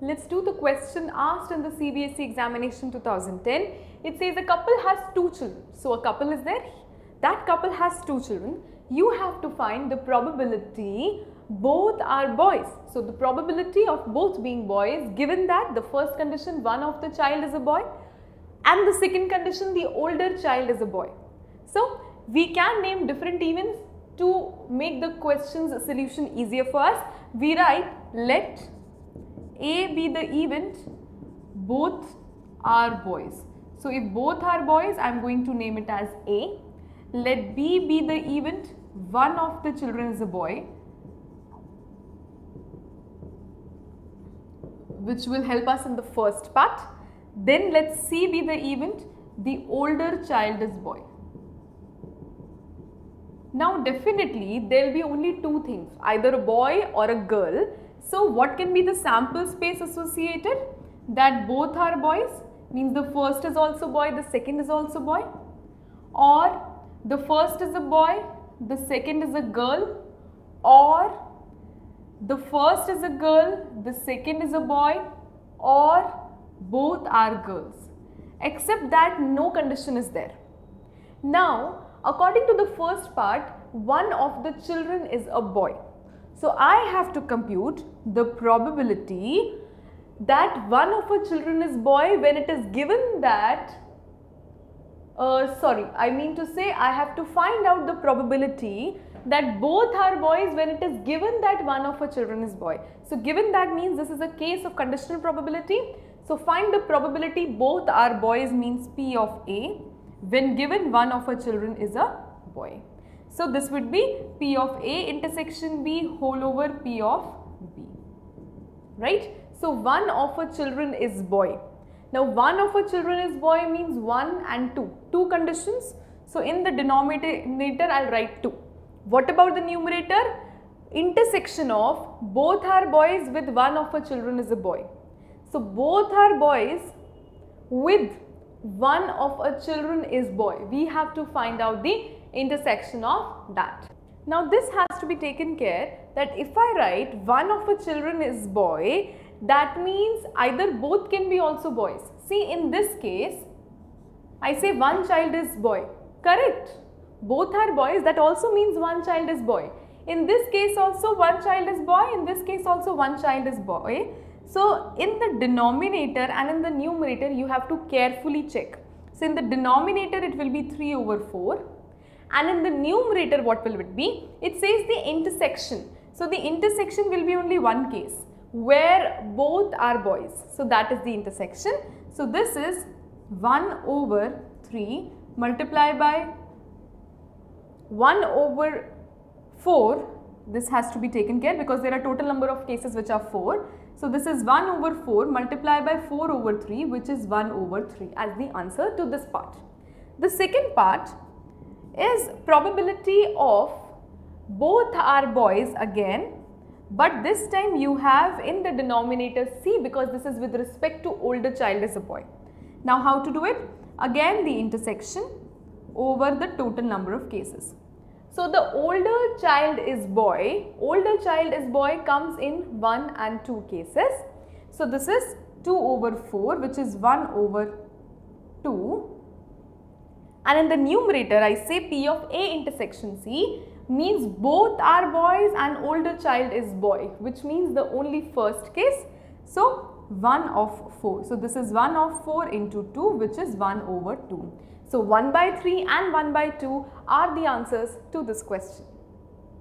Let's do the question asked in the CBSE examination 2010. It says a couple has two children. So a couple is there. That couple has two children. You have to find the probability both are boys. So the probability of both being boys given that the first condition one of the child is a boy and the second condition the older child is a boy. So we can name different events to make the question's solution easier for us. We write let A be the event both are boys. So if both are boys I am going to name it as A. Let B be the event one of the children is a boy which will help us in the first part. Then let C be the event, the older child is boy. Now definitely there will be only two things, either a boy or a girl. So what can be the sample space associated? That both are boys means the first is also boy, the second is also boy. Or the first is a boy, the second is a girl. Or the first is a girl, the second is a boy or both are girls except that no condition is there. Now according to the first part one of the children is a boy. So I have to compute the probability that one of her children is boy when it is given that uh, sorry I mean to say I have to find out the probability that both are boys when it is given that one of her children is boy. So given that means this is a case of conditional probability. So find the probability both are boys means P of A when given one of her children is a boy. So this would be P of A intersection B whole over P of B. Right? So one of her children is boy. Now one of her children is boy means 1 and 2. Two conditions. So in the denominator I'll write 2. What about the numerator? Intersection of both are boys with one of her children is a boy. So both are boys with one of our children is boy. We have to find out the intersection of that. Now this has to be taken care that if I write one of the children is boy, that means either both can be also boys. See in this case, I say one child is boy, correct? both are boys that also means one child is boy. In this case also one child is boy, in this case also one child is boy. So in the denominator and in the numerator you have to carefully check. So in the denominator it will be 3 over 4 and in the numerator what will it be? It says the intersection. So the intersection will be only one case where both are boys. So that is the intersection. So this is 1 over 3 multiplied by 1 over 4 this has to be taken care because there are total number of cases which are 4. So this is 1 over 4 multiplied by 4 over 3 which is 1 over 3 as the answer to this part. The second part is probability of both are boys again but this time you have in the denominator C because this is with respect to older child as a boy. Now how to do it? Again the intersection over the total number of cases. So the older child is boy, older child is boy comes in 1 and 2 cases. So this is 2 over 4 which is 1 over 2 and in the numerator I say P of A intersection C means both are boys and older child is boy which means the only first case. So 1 of 4. So this is 1 of 4 into 2 which is 1 over 2. So 1 by 3 and 1 by 2 are the answers to this question.